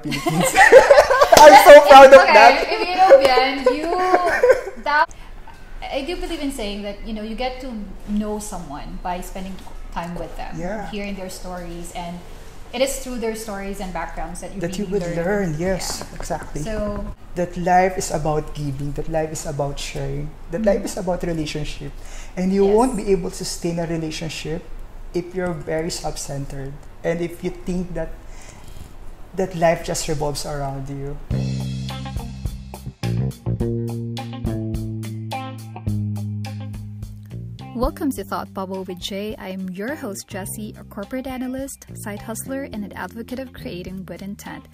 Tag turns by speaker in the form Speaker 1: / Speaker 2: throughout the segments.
Speaker 1: Philippines. I'm so proud of
Speaker 2: okay,
Speaker 1: that.
Speaker 2: if you know Bien, you that I do believe in saying that you know you get to know someone by spending time with them,
Speaker 1: Yeah.
Speaker 2: hearing their stories, and it is through their stories and backgrounds that you
Speaker 1: That you would learn, yes, exactly.
Speaker 2: So
Speaker 1: that life is about giving, that life is about sharing, that life is mm-hmm. about relationship. And you
Speaker 2: Yes.
Speaker 1: won't be able to sustain a relationship if you're very self-centered and if you think that that life just revolves around you.
Speaker 2: Welcome to Thought Bubble with J. I am your host, Jhesy, a corporate analyst, side hustler, and an advocate of creating with intent.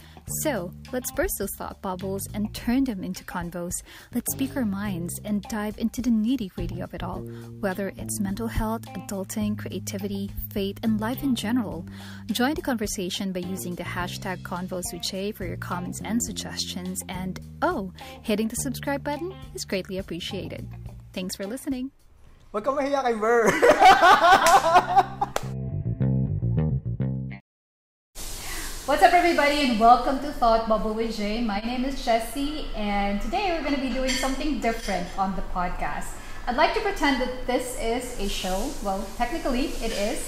Speaker 2: So, let's burst those thought bubbles and turn them into convos. Let's speak our minds and dive into the nitty gritty of it all, whether it's mental health, adulting, creativity, faith, and life in general. Join the conversation by using the hashtag Convos with J for your comments and suggestions. And oh, hitting the subscribe button is greatly appreciated. Thanks for listening.
Speaker 1: Huwag kang mahiya kay.
Speaker 2: What's up, everybody, and welcome to Thought Bubble with J. My name is Jhesy, and today we're going to be doing something different on the podcast. I'd like to pretend that this is a show. Well, technically, it is.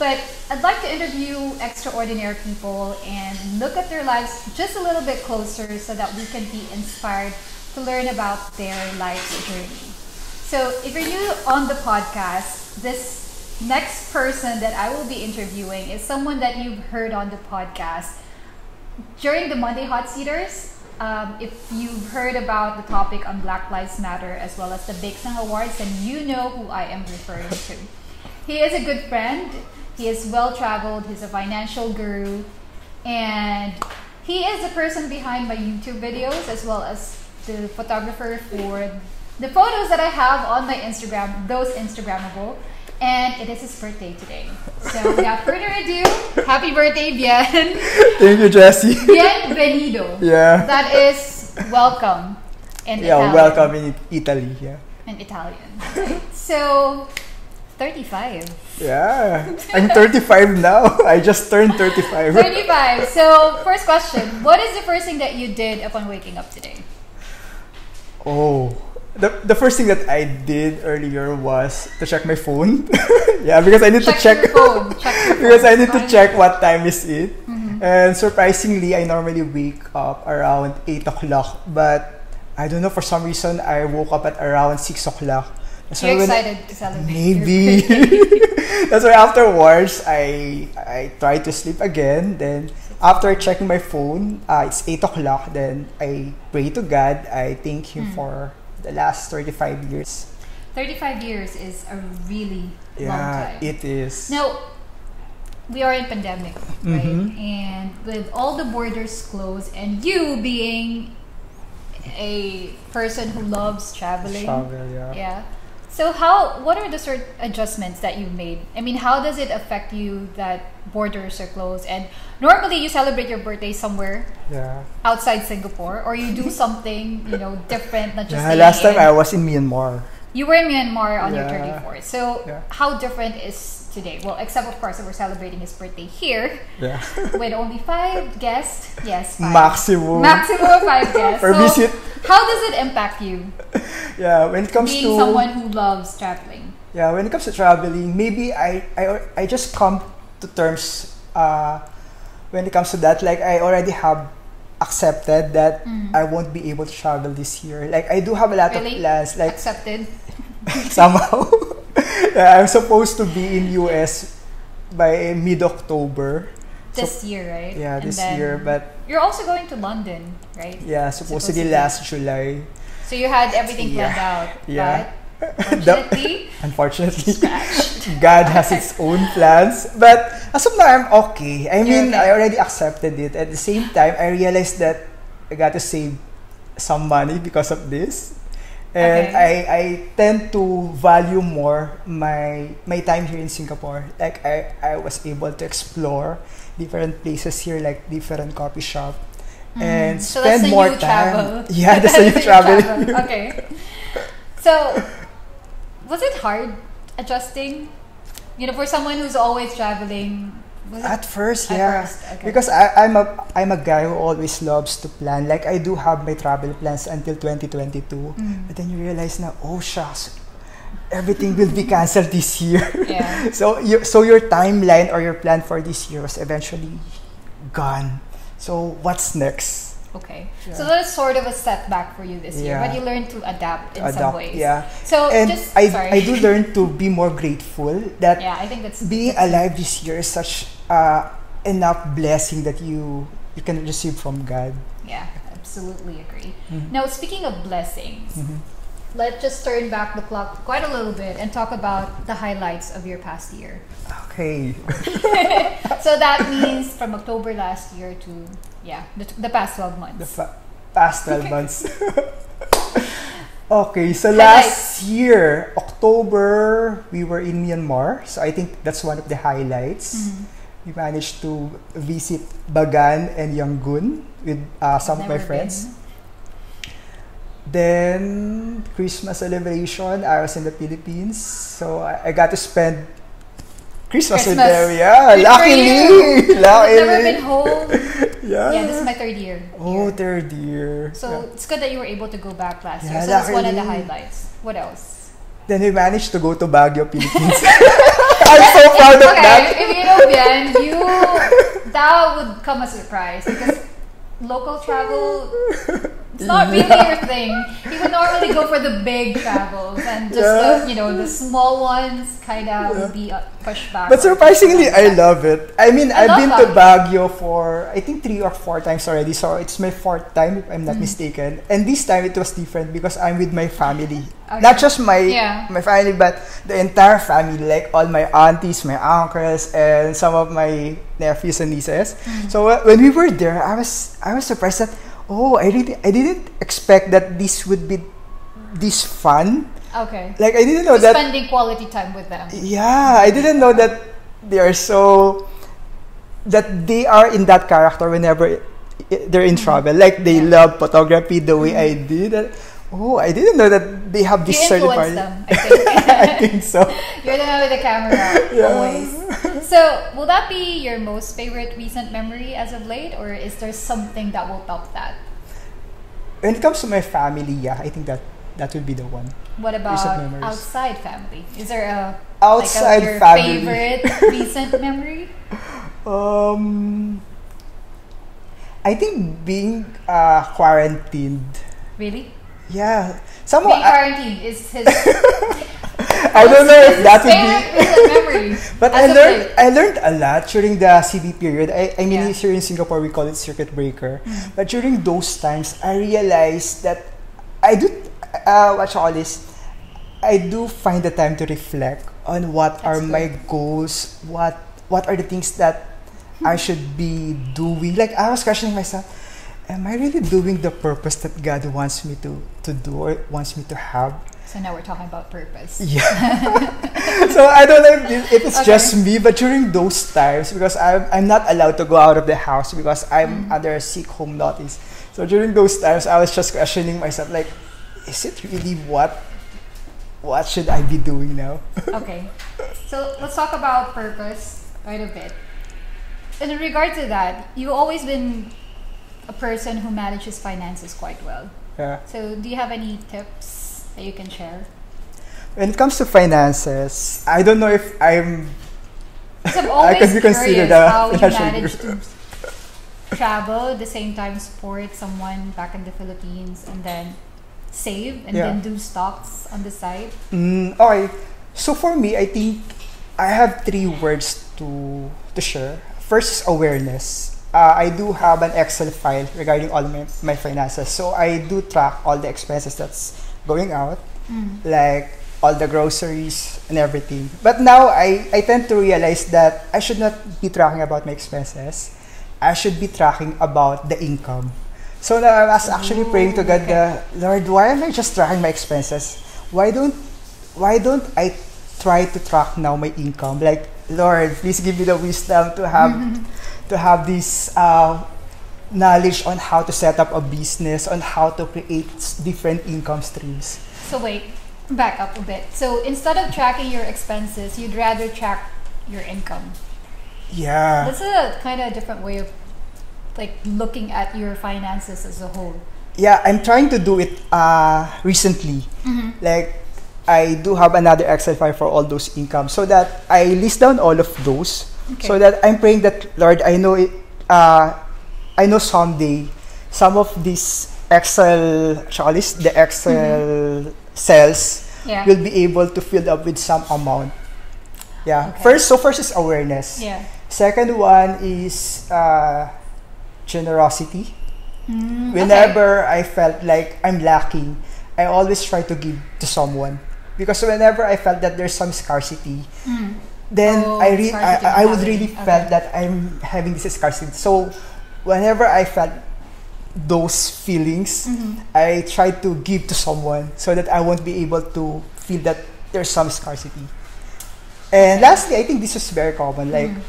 Speaker 2: But I'd like to interview extraordinary people and look at their lives just a little bit closer so that we can be inspired to learn about their life's journey. So, if you're new on the podcast, this next person that I will be interviewing is someone that you've heard on the podcast during the Monday Hot Seaters. Um, if you've heard about the topic on Black Lives Matter as well as the Big Sang Awards, then you know who I am referring to. He is a good friend. He is well traveled. He's a financial guru, and he is the person behind my YouTube videos as well as the photographer for the photos that I have on my Instagram. Those Instagrammable, and it is his birthday today. So without further ado, happy birthday, Bien.
Speaker 1: Thank you, Jhesy.
Speaker 2: Bienvenido.
Speaker 1: Yeah.
Speaker 2: That is welcome in
Speaker 1: Yeah,
Speaker 2: Italian.
Speaker 1: welcome in Italy. Yeah.
Speaker 2: In Italian. right? So, 35.
Speaker 1: Yeah. I'm 35 now. I just turned 35.
Speaker 2: 35. So, first question. What is the first thing that you did upon waking up today?
Speaker 1: Oh. The, the first thing that I did earlier was to check my phone. yeah, because I need
Speaker 2: Check
Speaker 1: to check.
Speaker 2: Check
Speaker 1: because I need to check what time is it.
Speaker 2: Mm-hmm.
Speaker 1: And surprisingly, I normally wake up around 8 o'clock. But I don't know, for some reason, I woke up at around 6 o'clock. So
Speaker 2: You're
Speaker 1: when-
Speaker 2: excited to celebrate.
Speaker 1: Maybe. That's why afterwards, I I try to sleep again. Then after checking my phone, uh, it's 8 o'clock. Then I pray to God. I thank Him
Speaker 2: Mm.
Speaker 1: for the last 35 years.
Speaker 2: 35 years is a really long
Speaker 1: Yeah,
Speaker 2: time.
Speaker 1: it is.
Speaker 2: Now, we are in pandemic, right?
Speaker 1: Mhm.
Speaker 2: And with all the borders closed, and you being a person who loves traveling,
Speaker 1: Travel, yeah.
Speaker 2: yeah. So how? What are the sort adjustments that you've made? I mean, how does it affect you that borders are closed? And normally, you celebrate your birthday somewhere
Speaker 1: Yeah.
Speaker 2: outside Singapore, or you do something you know different, not just
Speaker 1: Yeah, last time
Speaker 2: in.
Speaker 1: I was in Myanmar.
Speaker 2: You were in Myanmar on your 34th. So
Speaker 1: Yeah.
Speaker 2: how different is today? Well, except of course that we're celebrating his birthday here
Speaker 1: Yeah.
Speaker 2: with only five guests. Yes, five.
Speaker 1: Maximum.
Speaker 2: Maximum of five guests.
Speaker 1: Per
Speaker 2: so
Speaker 1: visit.
Speaker 2: how does it impact you
Speaker 1: Yeah, when it comes
Speaker 2: being
Speaker 1: to
Speaker 2: someone who loves traveling?
Speaker 1: Yeah, when it comes to traveling, maybe I I, I just come to terms uh, when it comes to that. Like I already have accepted that
Speaker 2: Mhm.
Speaker 1: I won't be able to travel this year. Like I do have a lot
Speaker 2: Really?
Speaker 1: of plans. Like
Speaker 2: Accepted.
Speaker 1: somehow, I'm supposed to be in US by mid October.
Speaker 2: This year, right?
Speaker 1: Yeah,
Speaker 2: And
Speaker 1: this year, but
Speaker 2: you're also going to London, right?
Speaker 1: yeah, supposedly
Speaker 2: Supposedly.
Speaker 1: last July.
Speaker 2: So you had everything
Speaker 1: Yeah.
Speaker 2: planned out.
Speaker 1: Yeah.
Speaker 2: But unfortunately,
Speaker 1: Unfortunately. God has its own plans. But as of now, I'm okay. I mean,
Speaker 2: okay.
Speaker 1: I already accepted it. At the same time, I realized that I got to save some money because of this. And
Speaker 2: Okay.
Speaker 1: I, I tend to value more my my time here in Singapore. Like I, I was able to explore different places here, like different coffee shop, and
Speaker 2: Mm. So
Speaker 1: spend
Speaker 2: that's
Speaker 1: more time.
Speaker 2: travel.
Speaker 1: Yeah, that's the new travel.
Speaker 2: Okay. So, was it hard adjusting? You know, for someone who's always traveling
Speaker 1: At first,
Speaker 2: at
Speaker 1: yeah.
Speaker 2: first? Okay.
Speaker 1: Because I, I'm a I'm a guy who always loves to plan. Like I do have my travel plans until 2022.
Speaker 2: Mm.
Speaker 1: But then you realize now, oh shucks, everything will be cancelled this year.
Speaker 2: Yeah.
Speaker 1: so you, so your timeline or your plan for this year was eventually gone. So what's next?
Speaker 2: Okay.
Speaker 1: Yeah.
Speaker 2: So that's sort of a setback for you this year, but you learned to adapt in some ways.
Speaker 1: yeah.
Speaker 2: So
Speaker 1: and
Speaker 2: just
Speaker 1: I,
Speaker 2: sorry.
Speaker 1: I do learn to be more grateful that
Speaker 2: yeah, I think that's
Speaker 1: being alive this year is such uh, enough blessing that you you can receive from God.
Speaker 2: Yeah, absolutely agree.
Speaker 1: Mhm.
Speaker 2: Now, speaking of blessings,
Speaker 1: Mhm.
Speaker 2: let's just turn back the clock quite a little bit and talk about the highlights of your past year.
Speaker 1: Okay.
Speaker 2: so that means from October last year to yeah, the, the past 12 months.
Speaker 1: The fa- past 12 months. okay, so
Speaker 2: Highlights.
Speaker 1: last year, October, we were in Myanmar. So I think that's one of the highlights.
Speaker 2: Mhm.
Speaker 1: We managed to visit Bagan and Yangon with uh, some of my friends.
Speaker 2: been.
Speaker 1: Then Christmas celebration, I was in the Philippines, so I, I got to spend Christmas, with
Speaker 2: Christmas.
Speaker 1: them. Yeah,
Speaker 2: Good
Speaker 1: luckily, luckily.
Speaker 2: I've never been home.
Speaker 1: Yeah.
Speaker 2: Yeah, this is my third year.
Speaker 1: oh, third year.
Speaker 2: So
Speaker 1: Yeah.
Speaker 2: it's good that you were able to go back last year.
Speaker 1: Yeah,
Speaker 2: So that's one of the highlights. What else?
Speaker 1: Then we managed to go to Baguio, Philippines. I'm so proud of
Speaker 2: okay,
Speaker 1: that.
Speaker 2: if you know Bien, you that would come as a surprise because local travel it's not really your thing. You would normally go for the big travels and just
Speaker 1: Yeah.
Speaker 2: the, you know the small ones kind of would be uh, pushed back.
Speaker 1: But surprisingly, I love it. I mean,
Speaker 2: I
Speaker 1: I've
Speaker 2: love
Speaker 1: been to Baguio for I think three or four times already. So it's my fourth time, if I'm not
Speaker 2: Mm.
Speaker 1: mistaken. And this time it was different because I'm with my family.
Speaker 2: Okay.
Speaker 1: Not just my
Speaker 2: Yeah.
Speaker 1: my family, but the entire family, like all my aunties, my uncles, and some of my nephews and nieces.
Speaker 2: Mm.
Speaker 1: So uh, when we were there, I was I was surprised that oh, I really I didn't expect that this would be this fun.
Speaker 2: Okay.
Speaker 1: Like I didn't know
Speaker 2: So
Speaker 1: that
Speaker 2: spending quality time with them.
Speaker 1: yeah, I didn't know that they are so that they are in that character whenever they're in mm-hmm. trouble. Like they
Speaker 2: Yeah.
Speaker 1: love photography the way I mm-hmm. did. Oh, I didn't know that they have
Speaker 2: You
Speaker 1: this certain
Speaker 2: influence
Speaker 1: part.
Speaker 2: them, I think.
Speaker 1: I think so.
Speaker 2: You're the one with the camera,
Speaker 1: Yeah.
Speaker 2: always. So, will that be your most favorite recent memory as of late, or is there something that will top that?
Speaker 1: When it comes to my family, yeah, I think that that would be the one.
Speaker 2: What about outside family? Is there a
Speaker 1: Outside
Speaker 2: like a, your
Speaker 1: family.
Speaker 2: favorite recent memory?
Speaker 1: Um, I think being uh, quarantined.
Speaker 2: Really?
Speaker 1: Yeah, somehow
Speaker 2: Being
Speaker 1: I,
Speaker 2: quarantined is his.
Speaker 1: I don't know if that would be.
Speaker 2: favorite recent memory.
Speaker 1: But I learned. I learned a lot during the CB period. I, I mean
Speaker 2: Yeah.
Speaker 1: here in Singapore we call it circuit breaker.
Speaker 2: Mm.
Speaker 1: But during those times I realized that I do uh, what you call this I do find the time to reflect on what are
Speaker 2: That's
Speaker 1: my goals, what what are the things that I should be doing. Like I was questioning myself, am I really doing the purpose that God wants me to, to do or wants me to have?
Speaker 2: So now we're talking about purpose.
Speaker 1: Yeah. so I don't know if, if it's
Speaker 2: Okay.
Speaker 1: just me, but during those times, because I'm, I'm not allowed to go out of the house because I'm
Speaker 2: Mm.
Speaker 1: under a sick home notice. So during those times, I was just questioning myself, like, is it really what? What should I be doing now?
Speaker 2: Okay. So let's talk about purpose quite a bit. In regard to that, you've always been a person who manages finances quite well.
Speaker 1: Yeah.
Speaker 2: So do you have any tips that you can share?
Speaker 1: When it comes to finances, I don't know if I'm.
Speaker 2: I'm
Speaker 1: I
Speaker 2: always
Speaker 1: can be considered a
Speaker 2: how you
Speaker 1: financial
Speaker 2: manage to travel at the same time support someone back in the Philippines and then save and
Speaker 1: Yeah.
Speaker 2: then do stocks on the side.
Speaker 1: Mm, okay. So for me, I think I have three words to to share. First is awareness. Uh, I do have an Excel file regarding all my, my finances. So I do track all the expenses that's going out,
Speaker 2: Mm.
Speaker 1: like all the groceries and everything. But now I, I tend to realize that I should not be tracking about my expenses. I should be tracking about the income. So now I was actually praying to God,
Speaker 2: okay.
Speaker 1: uh, Lord, why am I just tracking my expenses? Why don't why don't I try to track now my income? Like, Lord, please give me the wisdom to have to have this uh, knowledge on how to set up a business, on how to create different income streams.
Speaker 2: So wait, back up a bit. So instead of tracking your expenses, you'd rather track your income.
Speaker 1: Yeah.
Speaker 2: That's a kind of a different way of like looking at your finances as a whole.
Speaker 1: Yeah, I'm trying to do it uh, recently.
Speaker 2: Mm-hmm.
Speaker 1: Like, I do have another Excel file for all those incomes so that I list down all of those. So that I'm praying that, Lord, I know it, uh, I know someday some of these Excel, checklist, the Excel cells
Speaker 2: Mm-hmm. Yeah.
Speaker 1: will be able to fill up with some amount. Yeah.
Speaker 2: Okay.
Speaker 1: First, so first is awareness.
Speaker 2: Yeah.
Speaker 1: Second one is uh, generosity.
Speaker 2: Mm,
Speaker 1: Whenever I felt like I'm lacking, I always try to give to someone. Because whenever I felt that there's some scarcity.
Speaker 2: Mm.
Speaker 1: then
Speaker 2: Oh,
Speaker 1: I, re-
Speaker 2: scarcity
Speaker 1: I, I would really
Speaker 2: Okay.
Speaker 1: felt that I'm having this scarcity. So whenever I felt those feelings,
Speaker 2: Mhm.
Speaker 1: I try to give to someone so that I won't be able to feel that there's some scarcity. And lastly, I think this is very common. Like
Speaker 2: Mhm.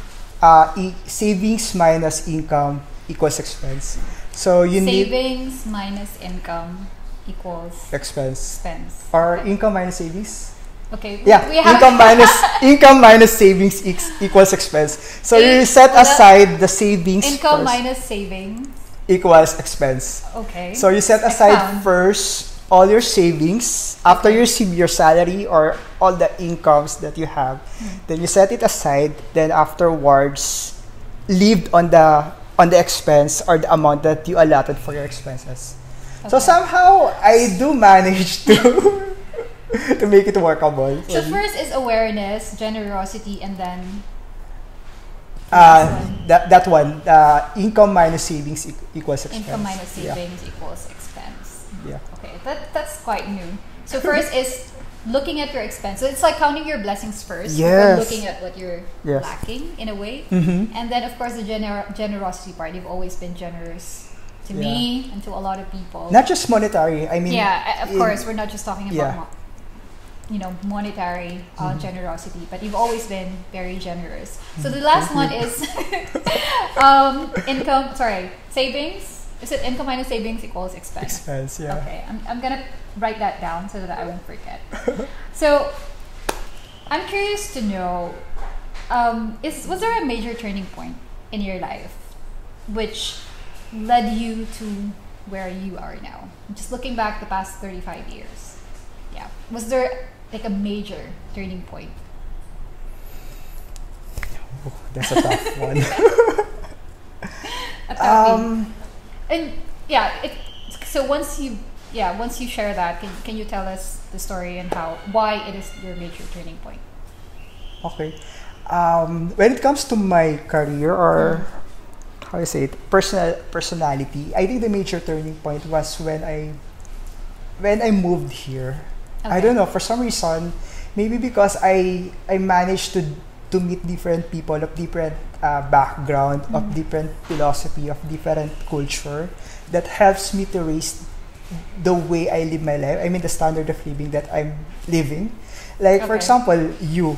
Speaker 1: uh, e- savings minus income equals expense. So you need
Speaker 2: savings minus income equals
Speaker 1: expense
Speaker 2: expense.
Speaker 1: or
Speaker 2: okay.
Speaker 1: income minus savings.
Speaker 2: Okay.
Speaker 1: Yeah,
Speaker 2: We have
Speaker 1: income minus income minus savings ex- equals expense. So you set aside the savings
Speaker 2: income
Speaker 1: first
Speaker 2: minus savings.
Speaker 1: equals expense.
Speaker 2: Okay.
Speaker 1: So you set aside first all your savings after you receive your salary or all the incomes that you have.
Speaker 2: Hmm.
Speaker 1: Then you set it aside. Then afterwards, leave on the on the expense or the amount that you allotted for your expenses. So somehow I do manage to to make it workable.
Speaker 2: So first is awareness, generosity, and then
Speaker 1: uh, that that one, uh, income minus savings e- equals expense.
Speaker 2: income minus
Speaker 1: Yeah.
Speaker 2: savings equals expense.
Speaker 1: Yeah.
Speaker 2: Okay, that that's quite new. So first is looking at your expense. So it's like counting your blessings first.
Speaker 1: Yes.
Speaker 2: Looking at what you're
Speaker 1: Yes.
Speaker 2: lacking in a way.
Speaker 1: Mm-hmm.
Speaker 2: And then, of course, the gener- generosity part. You've always been generous to
Speaker 1: Yeah.
Speaker 2: me and to a lot of people.
Speaker 1: Not just monetary. I mean,
Speaker 2: yeah, of course, we're not just talking about,
Speaker 1: Yeah.
Speaker 2: You know, monetary uh,
Speaker 1: Mhm.
Speaker 2: generosity, but you've always been very generous. So the
Speaker 1: Mm,
Speaker 2: last one is um, income. Sorry, savings. Is it income minus savings equals expense?
Speaker 1: expense. Yeah.
Speaker 2: Okay, I'm, I'm gonna write that down so that I won't forget. so, I'm curious to know, um, is was there a major turning point in your life, which led you to where you are now? Just looking back the past 35 years, yeah, was there like a major turning point?
Speaker 1: Oh, that's a tough one.
Speaker 2: A
Speaker 1: um,
Speaker 2: and yeah, it. So once you yeah once you share that, can, can you tell us the story and how why it is your major turning point?
Speaker 1: okay. Um, when it comes to my career or how I say it, personal personality, I think the major turning point was when I when I moved here. I don't know for some reason, maybe because I I managed to to meet different people of different uh, background, of
Speaker 2: Mhm.
Speaker 1: different philosophy, of different culture, that helps me to raise the way I live my life. I mean the standard of living that I'm living. Like for example, you.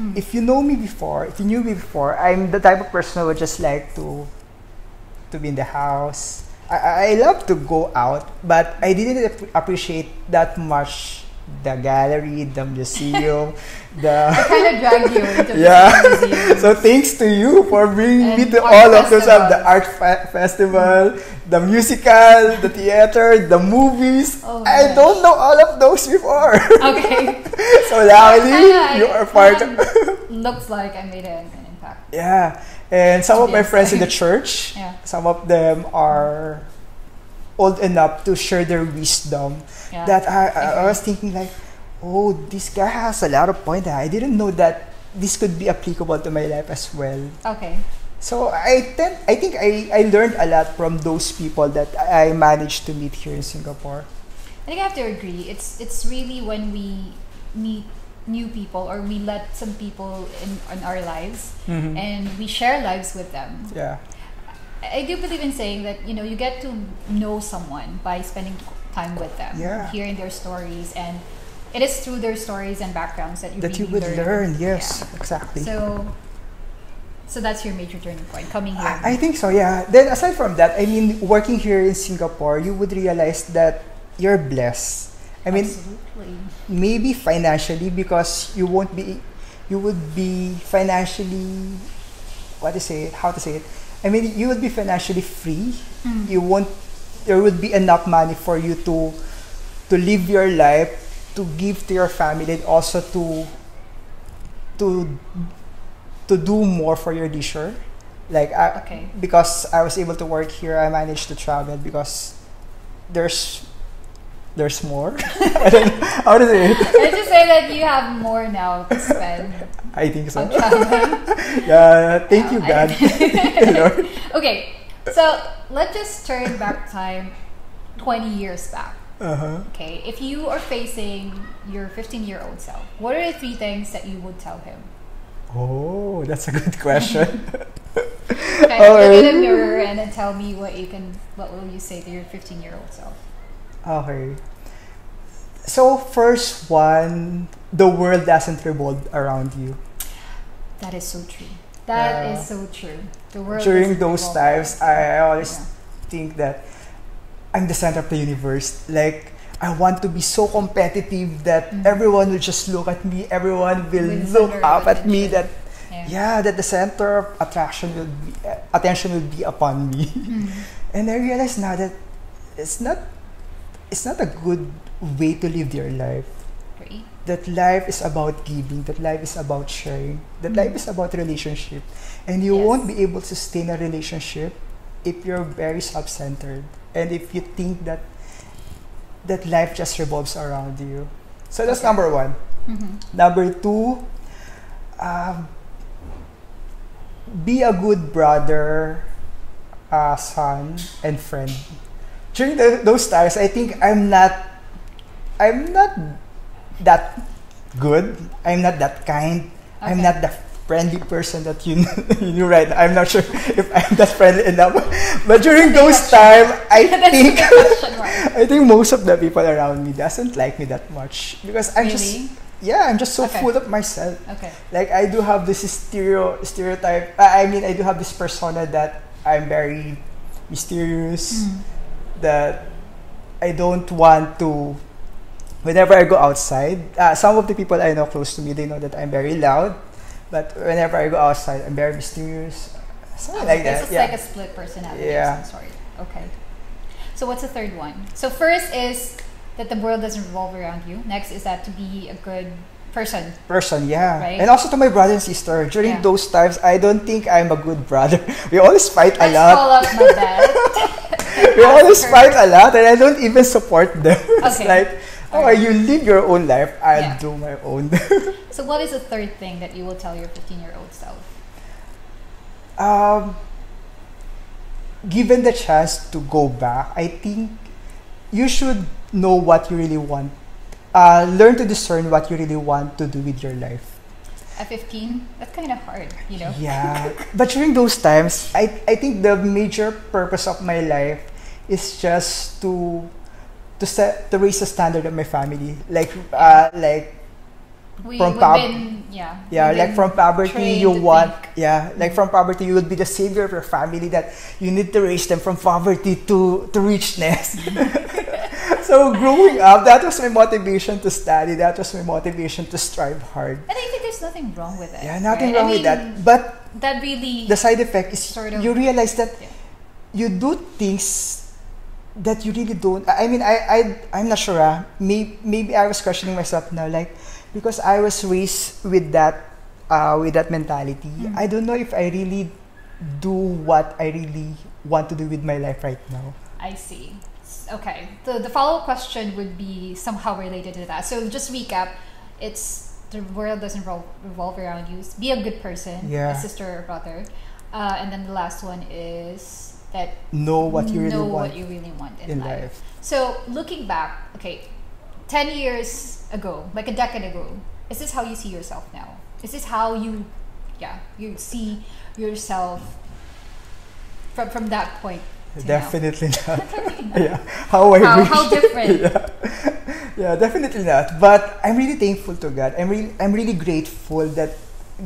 Speaker 2: Mm.
Speaker 1: If you know me before, if you knew me before, I'm the type of person who would just like to to be in the house. I, I I love to go out, but I didn't ap- appreciate that much the gallery, the museum, the
Speaker 2: I kind of dragged you into
Speaker 1: yeah. so thanks to you for bringing me to all of those of the art fe- festival, the musical, the theater, the movies.
Speaker 2: Oh,
Speaker 1: I
Speaker 2: gosh.
Speaker 1: don't know all of those before.
Speaker 2: okay.
Speaker 1: so
Speaker 2: Kinda,
Speaker 1: you are part of.
Speaker 2: looks like I made an, an impact.
Speaker 1: Yeah, and some of my friends in the church,
Speaker 2: Yeah.
Speaker 1: some of them are old enough to share their wisdom.
Speaker 2: Yeah.
Speaker 1: That I, I, I was thinking like, oh, this guy has a lot of point. I didn't know that this could be applicable to my life as well.
Speaker 2: Okay.
Speaker 1: So I tend, I think I, I learned a lot from those people that I managed to meet here in Singapore.
Speaker 2: I think I have to agree. It's it's really when we meet new people or we let some people in, in our lives
Speaker 1: Mhm.
Speaker 2: and we share lives with them.
Speaker 1: Yeah,
Speaker 2: I do believe in saying that you know you get to know someone by spending time with them,
Speaker 1: Yeah.
Speaker 2: hearing their stories, and it is through their stories and backgrounds that you
Speaker 1: that you
Speaker 2: really
Speaker 1: would learn. Yes,
Speaker 2: Yeah.
Speaker 1: exactly.
Speaker 2: So, so that's your major turning point coming here.
Speaker 1: I, I think so, yeah. Then aside from that, I mean, working here in Singapore, you would realize that you're blessed. I mean,
Speaker 2: Absolutely.
Speaker 1: maybe financially because you won't be, you would be financially what to say it, how to say it. I mean, you would be financially free.
Speaker 2: Mm.
Speaker 1: You won't. There would be enough money for you to to live your life, to give to your family, and also to to to do more for your leisure. Like I,
Speaker 2: Okay.
Speaker 1: because I was able to work here, I managed to travel because there's there's more. I don't know how say it.
Speaker 2: Let's just say that you have more now to spend
Speaker 1: I think so. Yeah, thank you,
Speaker 2: I-
Speaker 1: God. Lord.
Speaker 2: okay, so let's just turn back time 20 years back.
Speaker 1: Uh-huh.
Speaker 2: Okay, if you are facing your 15 year old self, what are the three things that you would tell him?
Speaker 1: Oh, that's a good question.
Speaker 2: Okay, look at a mirror and then tell me what you can. What will you say to your 15 year old self?
Speaker 1: okay. So first one, the world doesn't revolve around you.
Speaker 2: That is so true. That
Speaker 1: Yeah.
Speaker 2: is so true. The world
Speaker 1: During those times. I, always
Speaker 2: Yeah.
Speaker 1: think that I'm the center of the universe. Like I want to be so competitive that
Speaker 2: Mhm.
Speaker 1: everyone will just look at me. Everyone will look up at me. That
Speaker 2: Yeah.
Speaker 1: yeah, that the center of attraction will be uh, attention will be upon me.
Speaker 2: Mhm.
Speaker 1: And I realize now that it's not it's not a good way to live your life.
Speaker 2: Great.
Speaker 1: That life is about giving, that life is about sharing, that
Speaker 2: Mm.
Speaker 1: life is about relationship. And you
Speaker 2: Yes.
Speaker 1: won't be able to sustain a relationship if you're very self-centered and if you think that that life just revolves around you. So that's
Speaker 2: Okay.
Speaker 1: number one.
Speaker 2: Mhm.
Speaker 1: Number two, um, be a good brother, uh, son, and friend. During the, those times, I think I'm not, I'm not that good. I'm not that kind. I'm not the friendly person that you you knew right now. I'm not sure if I'm that friendly enough. But during those time, I think
Speaker 2: a good question mark.
Speaker 1: I think most of the people around me doesn't like me that much because I'm just yeah, I'm just so
Speaker 2: Okay.
Speaker 1: full of myself.
Speaker 2: Okay.
Speaker 1: Like I do have this stereo stereotype. I I mean, I do have this persona that I'm very mysterious.
Speaker 2: Mm.
Speaker 1: That I don't want to. Whenever I go outside, uh, some of the people I know close to me, they know that I'm very loud. But whenever I go outside, I'm very mysterious. Something like
Speaker 2: This
Speaker 1: that.
Speaker 2: is
Speaker 1: Yeah.
Speaker 2: like a split personality
Speaker 1: Yeah.
Speaker 2: some. Okay. So what's the third one? So first is that the world doesn't revolve around you. Next is that to be a good person.
Speaker 1: person, yeah.
Speaker 2: Right?
Speaker 1: And also to my brother and sister. During
Speaker 2: Yeah.
Speaker 1: those times, I don't think I'm a good brother. We always fight a
Speaker 2: Let's
Speaker 1: lot.
Speaker 2: call up my dad.
Speaker 1: we always fight a lot, and I don't even support them. it's
Speaker 2: Okay.
Speaker 1: like, oh,
Speaker 2: Alright.
Speaker 1: you live your own life. I'll
Speaker 2: Yeah.
Speaker 1: do my own.
Speaker 2: So what is the third thing that you will tell your 15-year-old self?
Speaker 1: um, given the chance to go back, I think you should know what you really want. Uh, learn to discern what you really want to do with your life.
Speaker 2: At 15, that's kind of hard, you know?
Speaker 1: Yeah. but during those times, I, I think the major purpose of my life is just to to set to raise the standard of my family. Like uh like
Speaker 2: We,
Speaker 1: From
Speaker 2: been, yeah.
Speaker 1: yeah, like from poverty you want yeah, like from poverty you would be the savior of your family that you need to raise them from poverty to to richness. so growing up, that was my motivation to study. That was my motivation to strive hard.
Speaker 2: And I think there's nothing wrong with it.
Speaker 1: Yeah, nothing
Speaker 2: right? I
Speaker 1: wrong with that. But
Speaker 2: That really,
Speaker 1: the side effect is
Speaker 2: Sort of-
Speaker 1: you realize that
Speaker 2: Yeah.
Speaker 1: you do things that you really don't I I mean I, I I'm not sure ah. maybe, maybe I was questioning myself now like because I was raised with that uh, with that mentality
Speaker 2: Mm.
Speaker 1: I don't know if I really do what I really want to do with my life right now
Speaker 2: I see. Okay. The, the follow up question would be somehow related to that. So just recap it's the world doesn't revol- revolve around you. Be a good person,
Speaker 1: Yeah.
Speaker 2: a sister or brother. Uh, and then the last one is that
Speaker 1: know what you really
Speaker 2: know
Speaker 1: want
Speaker 2: what you really want in,
Speaker 1: in
Speaker 2: life.
Speaker 1: life
Speaker 2: So looking back, okay, 10 years ago, like a decade ago, is this how you see yourself now? Is this how you, yeah, you see yourself from, from that point to
Speaker 1: definitely not yeah how I
Speaker 2: How,
Speaker 1: wish
Speaker 2: how different?
Speaker 1: yeah. yeah, definitely not. But I'm really thankful to God. I'm really, I'm really grateful that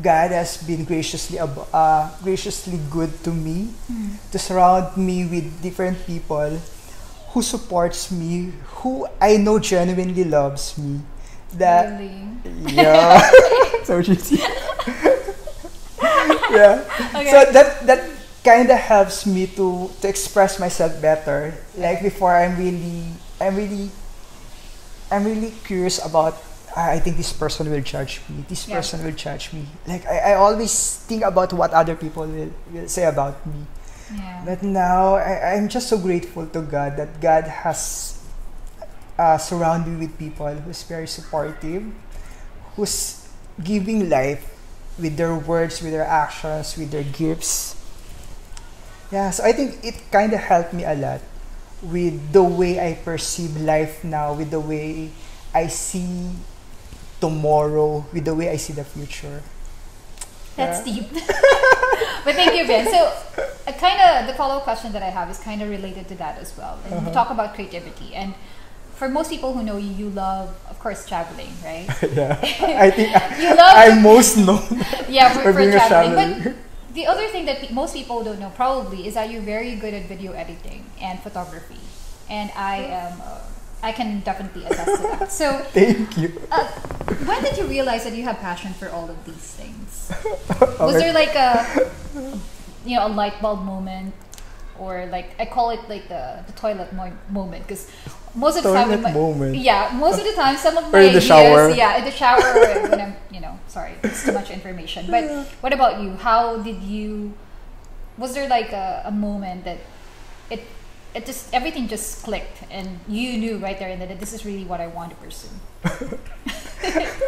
Speaker 1: God has been graciously, ab- uh, graciously good to me,
Speaker 2: Mm.
Speaker 1: to surround me with different people who supports me, who I know genuinely loves me. That
Speaker 2: Really?
Speaker 1: yeah, so cheesy. yeah.
Speaker 2: Okay.
Speaker 1: So that that kind of helps me to to express myself better. Like before, I'm really, I'm really, I'm really curious about. "Ah, I think this person will judge me. This
Speaker 2: Yeah.
Speaker 1: person will judge me. Like I, I always think about what other people will, will say about me.
Speaker 2: yeah.
Speaker 1: But now I, I'm just so grateful to God that God has uh, surrounded me with people who's very supportive, who's giving life with their words, with their actions, with their gifts. Yeah, so I think it kind of helped me a lot with the way I perceive life now, with the way I see tomorrow, with the way I see the future.
Speaker 2: That's
Speaker 1: Yeah.
Speaker 2: deep. but thank you, Ben. So, uh, kind of the follow up question that I have is kind of related to that as well. And
Speaker 1: Uh-huh.
Speaker 2: we talk about creativity. And for most people who know you, you love, of course, traveling, right?
Speaker 1: yeah, I think
Speaker 2: You love
Speaker 1: I'm most known.
Speaker 2: yeah, for,
Speaker 1: For
Speaker 2: for
Speaker 1: being a
Speaker 2: traveling.
Speaker 1: traveler.
Speaker 2: But the other thing that pe- most people don't know probably is that you're very good at video editing and photography. And I am, uh, I can definitely attest to that. So,
Speaker 1: Thank you.
Speaker 2: uh, when did you realize that you have passion for all of these things? Was there like a, you know, a light bulb moment, or like I call it like the the toilet mo- moment because most of the time, my-
Speaker 1: moment.
Speaker 2: yeah, most of the time, some of
Speaker 1: Or
Speaker 2: my
Speaker 1: in the
Speaker 2: ideas,
Speaker 1: shower.
Speaker 2: yeah, in the shower when I'm, you know, sorry, it's too much information. But what about you? How did you? Was there like a, a moment that it it just everything just clicked and you knew right there and then that this is really what I want to pursue?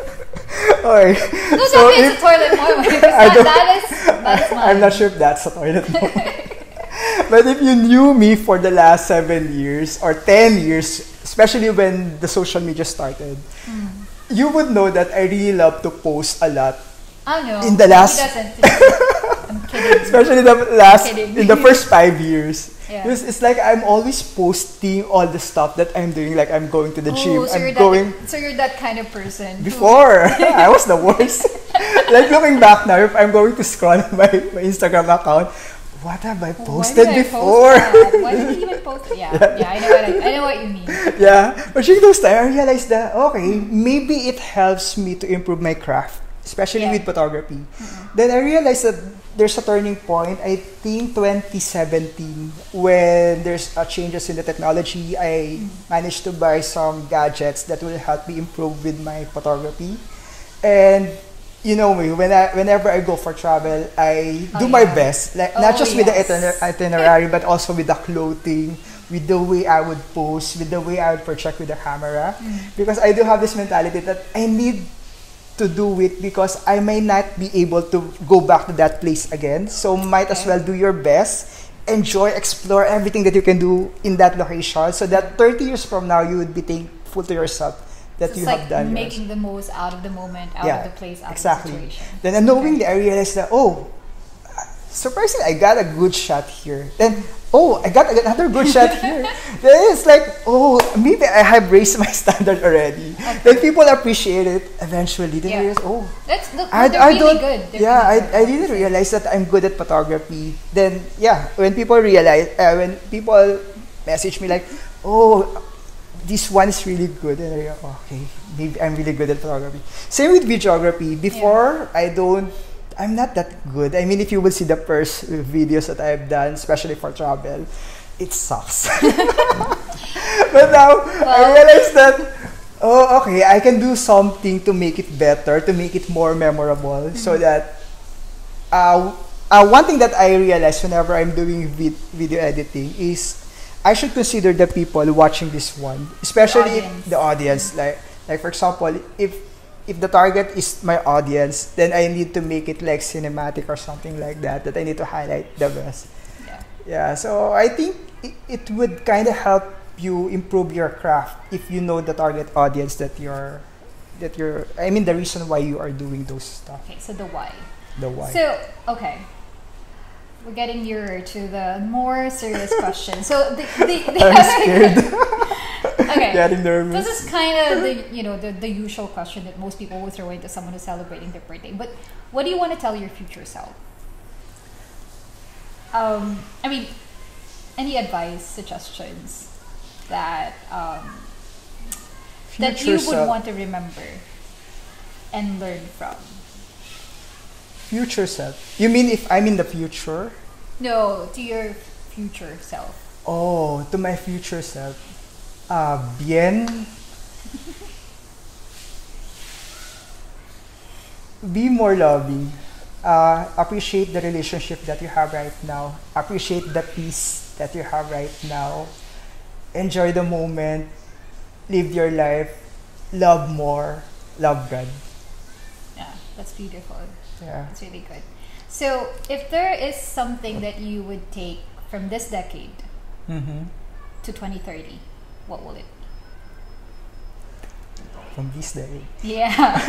Speaker 1: Okay.
Speaker 2: No,
Speaker 1: So
Speaker 2: it's a toilet moment. because
Speaker 1: I
Speaker 2: that,
Speaker 1: don't-
Speaker 2: that is that is mine.
Speaker 1: I'm not sure if that's a toilet moment. But if you knew me for the last seven years or ten years, especially when the social media started,
Speaker 2: Mm.
Speaker 1: you would know that I really love to post a lot.
Speaker 2: I know.
Speaker 1: in the last-
Speaker 2: I'm kidding.
Speaker 1: Especially the last in the first five years.
Speaker 2: Yeah.
Speaker 1: It's, it's like I'm always posting all the stuff that I'm doing. Like I'm going to the gym.
Speaker 2: Oh, so
Speaker 1: I'm
Speaker 2: you're
Speaker 1: going
Speaker 2: that. So you're that kind of person.
Speaker 1: Before, I was the worst. like looking back now, if I'm going to scroll my, my Instagram account, what have I posted
Speaker 2: did I
Speaker 1: before?
Speaker 2: Post? Why did you even post it? Yeah, yeah, I know what I, I know what you mean.
Speaker 1: yeah, but during those time, I realized that okay, maybe it helps me to improve my craft, especially
Speaker 2: Yeah.
Speaker 1: with photography. Then I realized that there's a turning point. I think 2017 when there's a changes in the technology. I managed to buy some gadgets that will help me improve with my photography, and. You know me. When I, whenever I go for travel, I
Speaker 2: Oh,
Speaker 1: do my
Speaker 2: yeah.
Speaker 1: best. Like
Speaker 2: Oh,
Speaker 1: not just with the itiner- itinerary, but also with the clothing, with the way I would pose, with the way I would project with the camera.
Speaker 2: Mm.
Speaker 1: Because I do have this mentality that I need to do it because I may not be able to go back to that place again. So might as well do your best. Enjoy, explore everything that you can do in that location so that 30 years from now you would be thankful to yourself that
Speaker 2: So
Speaker 1: you have
Speaker 2: like
Speaker 1: done yours.
Speaker 2: making the most out of the moment, out
Speaker 1: Yeah,
Speaker 2: of the place, out
Speaker 1: exactly.
Speaker 2: of the situation.
Speaker 1: Then unknowingly, I realized that, oh, surprisingly, I got a good shot here. Then, oh, I got another good shot here. then it's like, oh, maybe I have raised my standard already. Then people appreciate it eventually. Then
Speaker 2: Yeah.
Speaker 1: Realize, oh,
Speaker 2: That's look,
Speaker 1: I,
Speaker 2: they're
Speaker 1: I
Speaker 2: really
Speaker 1: don't,
Speaker 2: good. They're
Speaker 1: yeah,
Speaker 2: really good.
Speaker 1: I, I didn't realize that I'm good at photography. Then, yeah, when people realize, uh, when people message me like, oh, this one is really good, and I okay, maybe I'm really good at photography. Same with videography. Before, I don't, I'm not that good. I mean, if you will see the first videos that I've done, especially for travel, it sucks. but now, I
Speaker 2: Well-
Speaker 1: realize that oh, okay, I can do something to make it better, to make it more memorable, so that uh, uh, one thing that I realize whenever I'm doing vid- video editing is I should consider the people watching this one, especially
Speaker 2: audience.
Speaker 1: the audience. Like, like for example, if if the target is my audience, then I need to make it like cinematic or something like that. That I need to highlight the best.
Speaker 2: Yeah.
Speaker 1: Yeah, so I think it, it would kind of help you improve your craft if you know the target audience that you're that you're I mean the reason why you are doing those stuff.
Speaker 2: Okay, so the why.
Speaker 1: The why.
Speaker 2: So, okay. We're getting nearer to the more serious question. So, the, the, the
Speaker 1: I'm scared.
Speaker 2: okay.
Speaker 1: Getting nervous.
Speaker 2: This is kind of the you know the, the usual question that most people will throw into someone who's celebrating their birthday. But what do you want to tell your future self? Um, I mean, any advice, suggestions that um, that you would
Speaker 1: self.
Speaker 2: want to remember and learn from?
Speaker 1: Future self. You mean if I'm in the future?
Speaker 2: No, to your future self.
Speaker 1: Oh, to my future self. Uh, bien. Be more loving. Uh, appreciate the relationship that you have right now. Appreciate the peace that you have right now. Enjoy the moment. Live your life. Love more. Love God.
Speaker 2: Yeah, that's beautiful.
Speaker 1: Yeah.
Speaker 2: That's really good. So, if there is something that you would take from this decade
Speaker 1: Mm-hmm.
Speaker 2: to 2030, what will it be?
Speaker 1: From this
Speaker 2: decade? Yeah.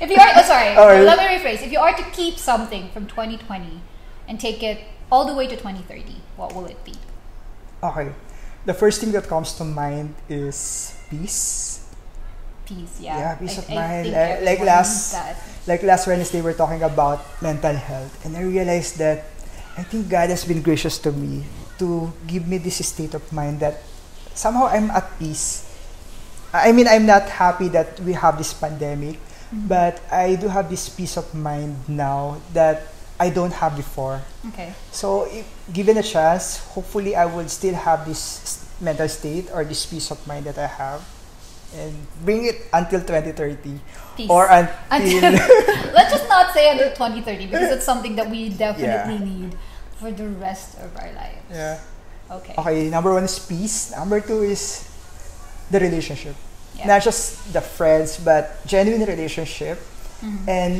Speaker 2: if you are, oh, sorry,
Speaker 1: Alright.
Speaker 2: let me rephrase. If you are to keep something from 2020 and take it all the way to 2030, what will it be?
Speaker 1: Okay. The first thing that comes to mind is peace.
Speaker 2: Peace, yeah.
Speaker 1: Yeah, peace
Speaker 2: I-
Speaker 1: of
Speaker 2: I
Speaker 1: mind. Like- like last-. Like last Wednesday, we're talking about mental health, and I realized that I think God has been gracious to me to give me this state of mind that somehow I'm at peace. I mean, I'm not happy that we have this pandemic,
Speaker 2: Mhm.
Speaker 1: but I do have this peace of mind now that I don't have before.
Speaker 2: Okay.
Speaker 1: So, if given a chance, hopefully I will still have this mental state or this peace of mind that I have and bring it until 2030
Speaker 2: Peace.
Speaker 1: or until
Speaker 2: Until, let's just not say until 2030 because it's something that we definitely
Speaker 1: Yeah.
Speaker 2: need for the rest of our lives.
Speaker 1: yeah.
Speaker 2: Okay.
Speaker 1: Okay, number one is peace. Number two is the relationship.
Speaker 2: Yeah.
Speaker 1: Not just the friends, but genuine relationship
Speaker 2: Mhm.
Speaker 1: and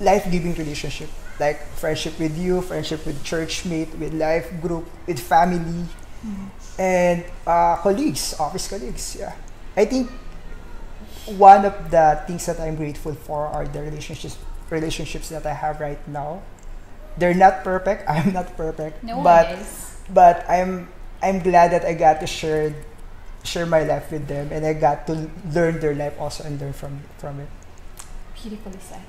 Speaker 1: life-giving relationship. Like friendship with you, friendship with church mate, with life group, with family,
Speaker 2: Mhm.
Speaker 1: and uh, colleagues, office colleagues. Yeah, I think one of the things that I'm grateful for are the relationships relationships that I have right now. They're not perfect. I'm not perfect,
Speaker 2: No
Speaker 1: but
Speaker 2: is.
Speaker 1: but I'm I'm glad that I got to share share my life with them, and I got to learn their life also and learn from from it.
Speaker 2: Beautifully said.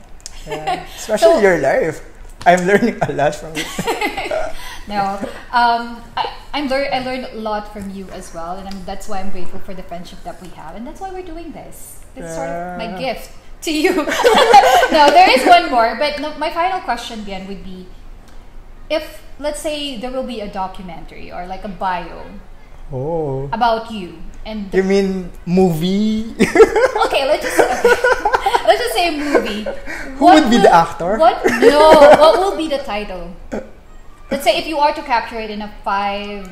Speaker 1: Yeah. Especially
Speaker 2: So-
Speaker 1: your life. I'm learning a lot from it.
Speaker 2: No, um, I, I'm lear- I learned a lot from you as well, and I'm, that's why I'm grateful for the friendship that we have, and that's why we're doing this. It's sort of my gift to you. no, there is one more, but no, my final question, Bien, would be if, let's say, there will be a documentary or like a bio
Speaker 1: Oh.
Speaker 2: about you, and
Speaker 1: You mean movie?
Speaker 2: okay, let's just okay. let's just say movie.
Speaker 1: Who would be the actor?
Speaker 2: What? No. what will be the title? Let's say if you are to capture it in a five-word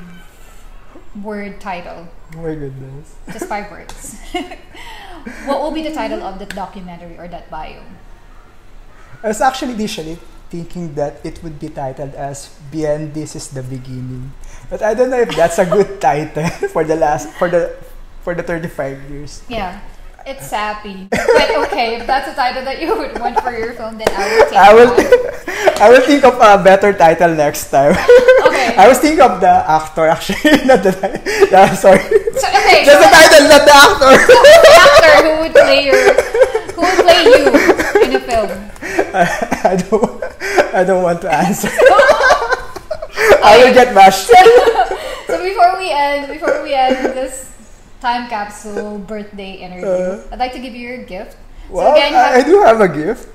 Speaker 2: title,
Speaker 1: oh my goodness.
Speaker 2: just five words. what will be the title of that documentary or that bio?
Speaker 1: I was actually initially thinking that it would be titled as Bien This is the Beginning. But I don't know if that's a good title for the last for the for the 35 years.
Speaker 2: Yeah, it's sappy. But okay, if that's a title that you would want for your film, then I will take
Speaker 1: I will
Speaker 2: that.
Speaker 1: I will think of a better title next time.
Speaker 2: Okay.
Speaker 1: I was thinking of the actor actually, not the title. Yeah, sorry.
Speaker 2: So, okay,
Speaker 1: Just
Speaker 2: so
Speaker 1: the title, not the actor.
Speaker 2: the actor who would play your, who would play you in a film.
Speaker 1: I don't I don't want to answer. Oh. I will get bashed.
Speaker 2: So before we end, before we end this time capsule birthday interview,
Speaker 1: Uh.
Speaker 2: I'd like to give you your gift.
Speaker 1: Well,
Speaker 2: again, you
Speaker 1: I, I do have a gift.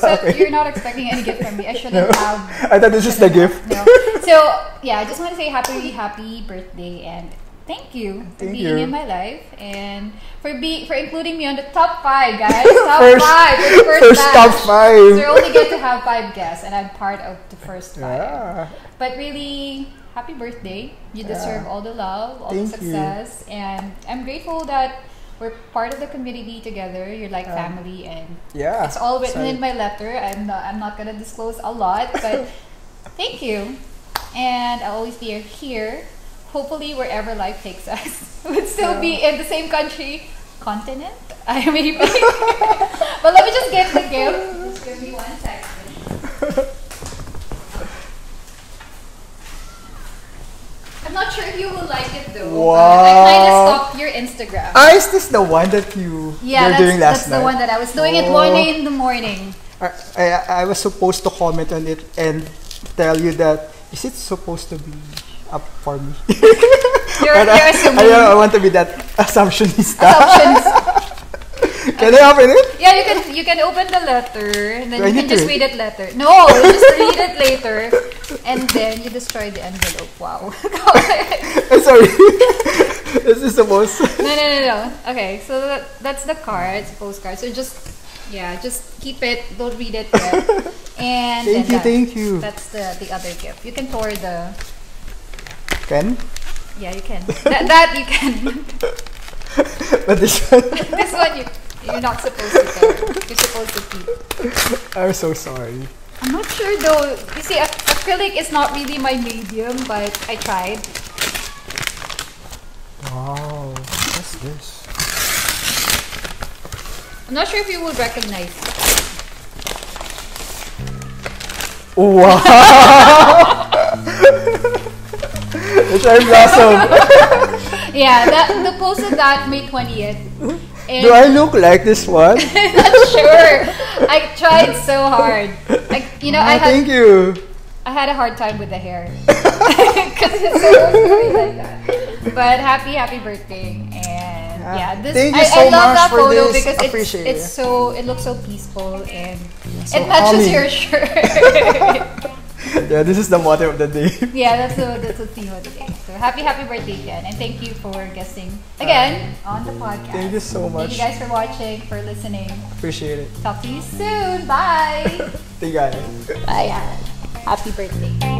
Speaker 2: So you're not expecting any gift from me. I shouldn't have.
Speaker 1: I thought this is the gift.
Speaker 2: No. So yeah, I just want to say happy, happy birthday and thank you for
Speaker 1: Thank
Speaker 2: being
Speaker 1: you.
Speaker 2: in my life and for be for including me on the top five, guys. Top
Speaker 1: First-
Speaker 2: five the first,
Speaker 1: First
Speaker 2: batch.
Speaker 1: top
Speaker 2: So
Speaker 1: five.
Speaker 2: you only get to have five guests, and I'm part of the first five.
Speaker 1: Yeah.
Speaker 2: But really, happy birthday. You deserve
Speaker 1: Yeah.
Speaker 2: all the love, all
Speaker 1: Thank
Speaker 2: the
Speaker 1: you.
Speaker 2: success. And I'm grateful that we're part of the community together. You're like
Speaker 1: Um,
Speaker 2: family and
Speaker 1: Yeah.
Speaker 2: it's all written
Speaker 1: Sorry.
Speaker 2: in my letter. I'm not, I'm not gonna disclose a lot, but thank you. And I'll always be here. Hopefully, wherever life takes us, would still be in the same country, continent. I maybe. but let me just get the gift. Just give me one second. I'm not sure if you will like it though. but I kind of
Speaker 1: Wow.
Speaker 2: stalked your Instagram.
Speaker 1: Ah, is this the one that you
Speaker 2: yeah,
Speaker 1: were doing last
Speaker 2: that's
Speaker 1: night?
Speaker 2: the one that I was doing at
Speaker 1: Oh.
Speaker 2: 1 a in the morning.
Speaker 1: I, I, I was supposed to comment on it and tell you that is it supposed to be up for me?
Speaker 2: You're,
Speaker 1: But
Speaker 2: you're
Speaker 1: I,
Speaker 2: assuming
Speaker 1: I, I want to be that assumptionista.
Speaker 2: assumptions.
Speaker 1: Can I open it?
Speaker 2: Yeah, you can you can open the letter and then
Speaker 1: Do I
Speaker 2: you can just
Speaker 1: read
Speaker 2: it later. No, you just read it later and then you destroy the envelope. Wow.
Speaker 1: I'm sorry. this is supposed
Speaker 2: no, no, no, no. Okay, so that, that's the card. It's a postcard. So just yeah, just keep it. Don't read it yet. And
Speaker 1: Thank you,
Speaker 2: that-
Speaker 1: thank you.
Speaker 2: That's the the other gift. You can pour the
Speaker 1: Can?
Speaker 2: yeah you can that, that you can.
Speaker 1: But this one,
Speaker 2: this one you you're not supposed to pour. You're supposed to keep.
Speaker 1: I'm so sorry.
Speaker 2: I'm not sure though. You see, ac- acrylic is not really my medium, but I tried.
Speaker 1: Wow, what's this?
Speaker 2: I'm not sure if you will recognize.
Speaker 1: Wow! it's blossom.
Speaker 2: Yeah, that the post of that May 20th. And
Speaker 1: Do I look like this one?
Speaker 2: not sure. I tried so hard. I, you know, I
Speaker 1: Ah,
Speaker 2: had
Speaker 1: thank you.
Speaker 2: I had a hard time with the hair because it's to like that. But happy, happy birthday! And
Speaker 1: Yeah.
Speaker 2: yeah, this
Speaker 1: Thank you
Speaker 2: I,
Speaker 1: so
Speaker 2: I love
Speaker 1: much
Speaker 2: that
Speaker 1: for
Speaker 2: photo
Speaker 1: this.
Speaker 2: because it's it's so it looks so peaceful and
Speaker 1: so
Speaker 2: it matches your shirt.
Speaker 1: Yeah, this is the motto of the day.
Speaker 2: yeah, that's the that's the theme of the day. So happy, happy birthday again, and thank you for guesting again uh, on the podcast.
Speaker 1: Thank you so much.
Speaker 2: Thank you guys for watching, for listening.
Speaker 1: Appreciate it.
Speaker 2: Talk to you soon. Bye.
Speaker 1: Thank you guys.
Speaker 2: Bye. Happy birthday.